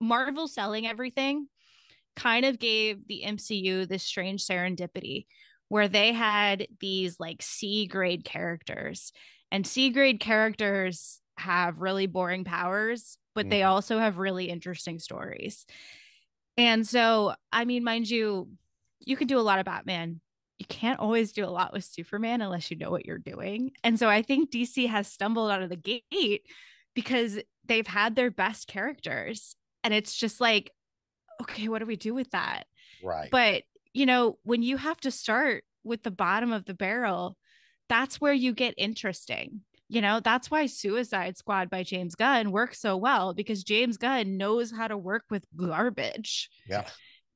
Marvel selling everything kind of gave the MCU this strange serendipity where they had these like C grade characters, and C grade characters have really boring powers, but mm. they also have really interesting stories. And so, I mean, mind you, you can do a lot of Batman. You can't always do a lot with Superman unless you know what you're doing. And so I think DC has stumbled out of the gate because they've had their best characters. And it's just like, okay, what do we do with that? Right. But, you know, when you have to start with the bottom of the barrel, that's where you get interesting. You know, that's why Suicide Squad by James Gunn works so well because James Gunn knows how to work with garbage. Yeah.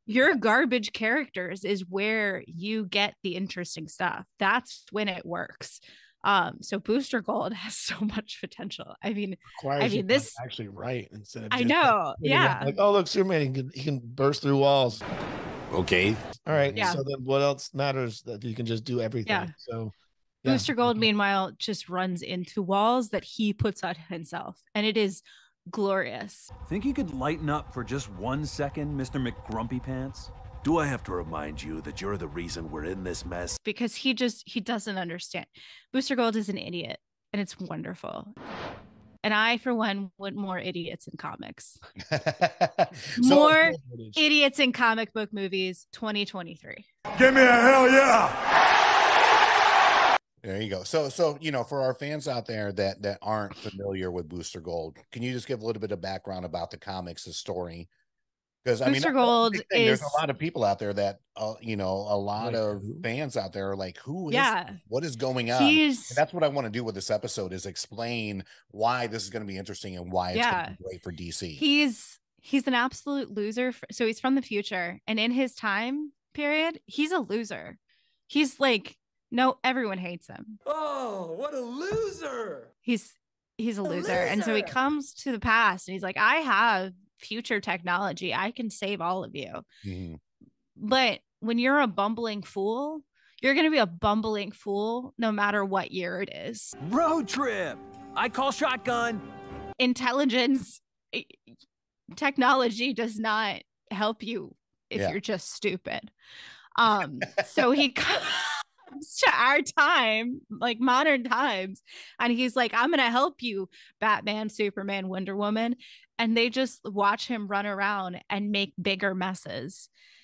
Your garbage characters is where you get the interesting stuff. That's when it works. Um, so Booster Gold has so much potential. I mean, Requires I mean, this actually right instead of I know, yeah. Like, oh look, Superman he can, he can burst through walls. Okay. All right. Yeah. So then, what else matters that you can just do everything? Yeah. So yeah. Booster Gold, meanwhile, just runs into walls that he puts out himself, and it is glorious. Think you could lighten up for just one second, Mr. McGrumpy Pants? Do I have to remind you that you're the reason we're in this mess? Because he just he doesn't understand. Booster Gold is an idiot, and it's wonderful. And I, for one, want more idiots in comics. more idiots in comic book movies 2023. Give me a hell yeah. There you go. So, so you know, for our fans out there that that aren't familiar with Booster Gold, can you just give a little bit of background about the comics, the story? Because I Booster mean, Gold is there's a lot of people out there that uh, you know, a lot like of who? fans out there are like, who is yeah. what is going on? that's what I want to do with this episode is explain why this is going to be interesting and why it's yeah. going to be great for DC. He's he's an absolute loser. For, so he's from the future, and in his time period, he's a loser. He's like no, everyone hates him. Oh, what a loser. He's he's a, a loser. loser. And so he comes to the past and he's like, I have future technology. I can save all of you. Mm-hmm. But when you're a bumbling fool, you're going to be a bumbling fool no matter what year it is. Road trip. I call shotgun. Intelligence, technology does not help you if yeah. you're just stupid. Um, so he comes to our time, like modern times, and he's like, I'm gonna help you, Batman, Superman, Wonder Woman. And they just watch him run around and make bigger messes.